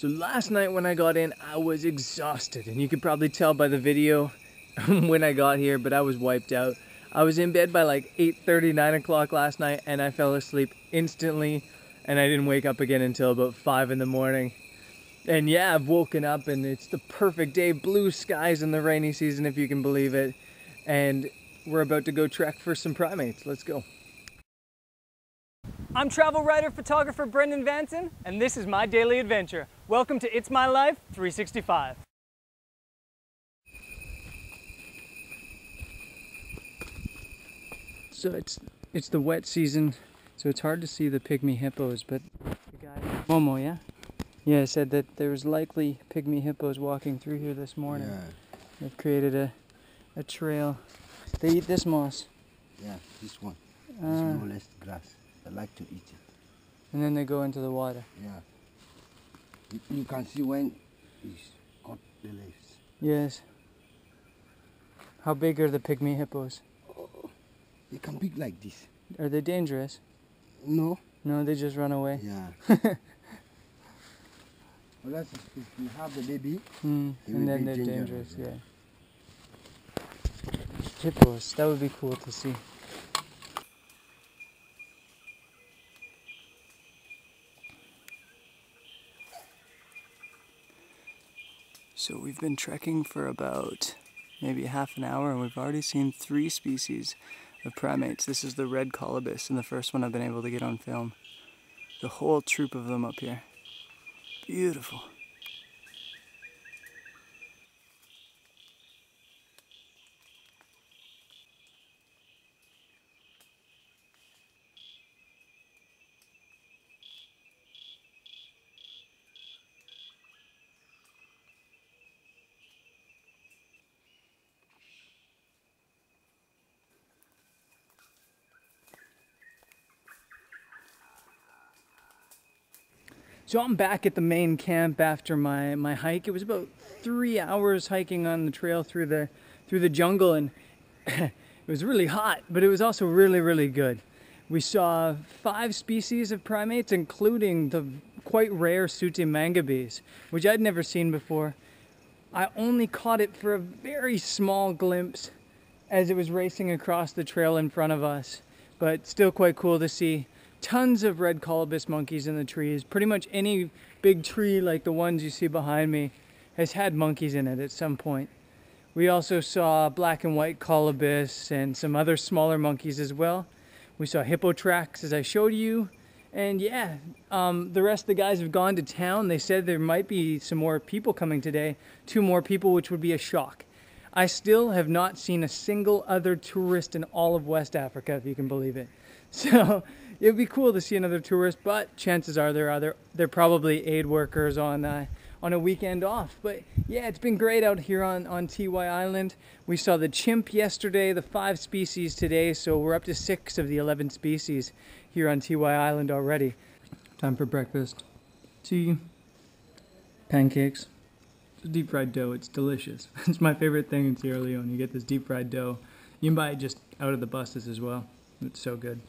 So last night when I got in, I was exhausted, and you could probably tell by the video when I got here, but I was wiped out. I was in bed by like 8:30, 9 o'clock last night, and I fell asleep instantly, and I didn't wake up again until about 5 in the morning. And yeah, I've woken up, and it's the perfect day, blue skies in the rainy season, if you can believe it. And we're about to go trek for some primates. Let's go. I'm travel writer photographer Brendan van Son, and this is my daily adventure. Welcome to It's My Life 365. So it's it's the wet season, so it's hard to see the pygmy hippos, but the guy Momo, yeah? Yeah, said that there was likely pygmy hippos walking through here this morning. Yeah, They've created a a trail. They eat this moss. yeah, this one. It's Ah. more or less grass. I like to eat it. And then they go into the water. Yeah. You, you can see when it's cut the leaves. Yes. How big are the pygmy hippos? Oh, They can be like this. Are they dangerous? No? No, they just run away. Yeah. Unless if if you have the baby, Hmm. And then they're dangerous, dangerous, yeah. Hippos, that would be cool to see. So we've been trekking for about maybe half an hour and we've already seen three species of primates. This is the red colobus and the first one I've been able to get on film. The whole troop of them up here. Beautiful. So I'm back at the main camp after my, my hike. It was about three hours hiking on the trail through the through the jungle, and it was really hot, but it was also really really good. We saw five species of primates, including the quite rare sooty mangabeys, which I'd never seen before. I only caught it for a very small glimpse as it was racing across the trail in front of us, but still quite cool to see. Tons of red colobus monkeys in the trees. Pretty much any big tree like the ones you see behind me has had monkeys in it at some point. We also saw black and white colobus and some other smaller monkeys as well. We saw hippo tracks as I showed you. And yeah, um, the rest of the guys have gone to town. They said there might be some more people coming today, two more people, which would be a shock. I still have not seen a single other tourist in all of West Africa, if you can believe it. So it would be cool to see another tourist, but chances are they're other they're probably aid workers on uh, on a weekend off. But yeah, it's been great out here on on Tiwai Island. We saw the chimp yesterday, the five species today, so we're up to six of the eleven species here on Tiwai Island already. Time for breakfast. Tea, pancakes, deep fried dough. It's delicious. It's my favorite thing in Sierra Leone. You get this deep fried dough. You can buy it just out of the buses as well. It's so good.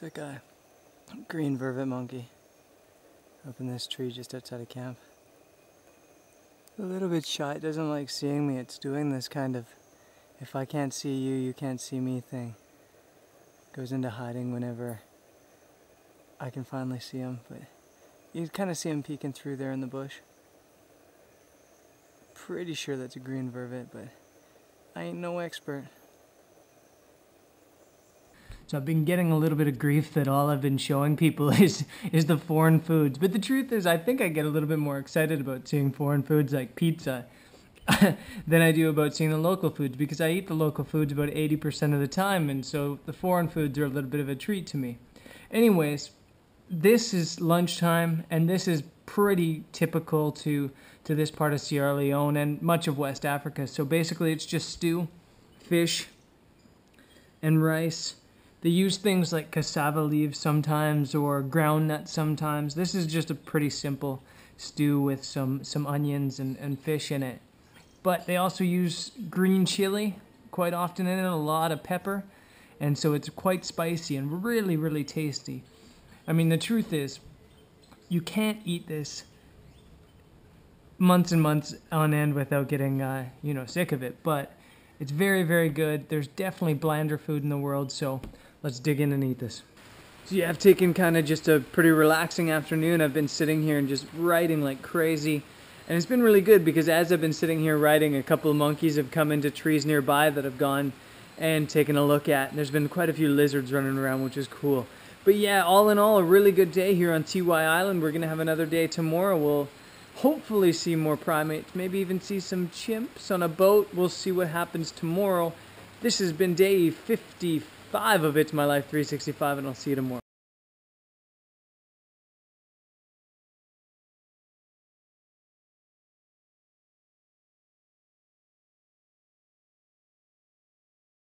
Looks like a green vervet monkey up in this tree just outside of camp. A little bit shy, it doesn't like seeing me. It's doing this kind of if I can't see you, you can't see me thing. Goes into hiding whenever I can finally see him, but you kind of see him peeking through there in the bush. Pretty sure that's a green vervet, but I ain't no expert. So I've been getting a little bit of grief that all I've been showing people is is the foreign foods. But the truth is I think I get a little bit more excited about seeing foreign foods like pizza than I do about seeing the local foods because I eat the local foods about 80% of the time and so the foreign foods are a little bit of a treat to me. Anyways, this is lunchtime, and this is pretty typical to to this part of Sierra Leone and much of West Africa. So basically, it's just stew, fish, and rice. They use things like cassava leaves sometimes or ground nuts sometimes. This is just a pretty simple stew with some, some onions and, and fish in it. But they also use green chili quite often in it, a lot of pepper. And so it's quite spicy and really, really tasty. I mean, the truth is, you can't eat this months and months on end without getting, uh, you know, sick of it. But it's very, very good. There's definitely blander food in the world, so let's dig in and eat this. So yeah, I've taken kind of just a pretty relaxing afternoon. I've been sitting here and just writing like crazy. And it's been really good because as I've been sitting here writing, a couple of monkeys have come into trees nearby that I've gone and taken a look at. And there's been quite a few lizards running around, which is cool. But yeah, all in all, a really good day here on Tiwai Island. We're going to have another day tomorrow. We'll hopefully see more primates, maybe even see some chimps on a boat. We'll see what happens tomorrow. This has been day 55 of It's My Life 365, and I'll see you tomorrow.